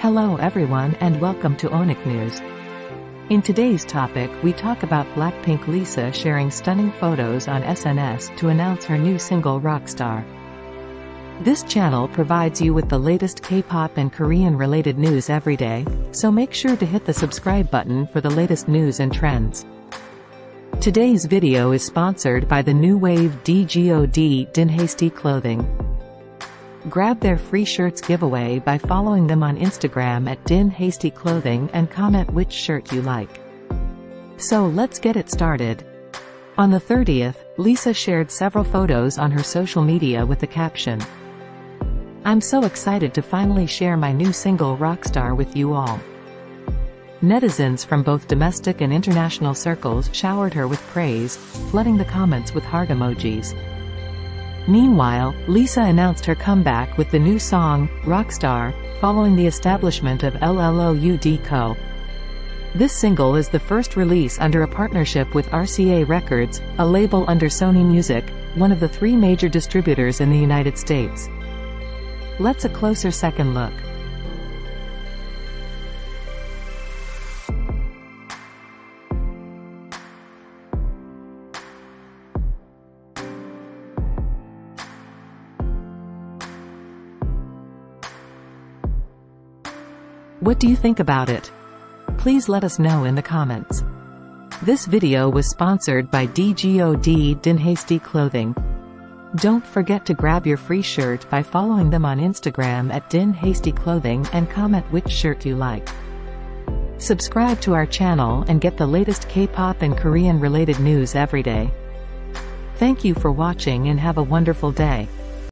Hello everyone and welcome to Ohnick News. In today's topic we talk about Blackpink Lisa sharing stunning photos on SNS to announce her new single Rockstar. This channel provides you with the latest K-pop and Korean related news every day, so make sure to hit the subscribe button for the latest news and trends. Today's video is sponsored by the new wave DGOD Dinhasty Clothing. Grab their free shirts giveaway by following them on Instagram at Dinhasty Clothing and comment which shirt you like. So let's get it started. On the 30th, Lisa shared several photos on her social media with the caption, I'm so excited to finally share my new single Rockstar with you all. Netizens from both domestic and international circles showered her with praise, flooding the comments with heart emojis. Meanwhile, Lisa announced her comeback with the new song, Rockstar, following the establishment of LLOUD Co. This single is the first release under a partnership with RCA Records, a label under Sony Music, one of the three major distributors in the United States. Let's a closer second look. What do you think about it? Please let us know in the comments. This video was sponsored by DGOD Dinhasty Clothing. Don't forget to grab your free shirt by following them on Instagram at Dinhasty Clothing and comment which shirt you like. Subscribe to our channel and get the latest K-pop and Korean related news every day. Thank you for watching and have a wonderful day.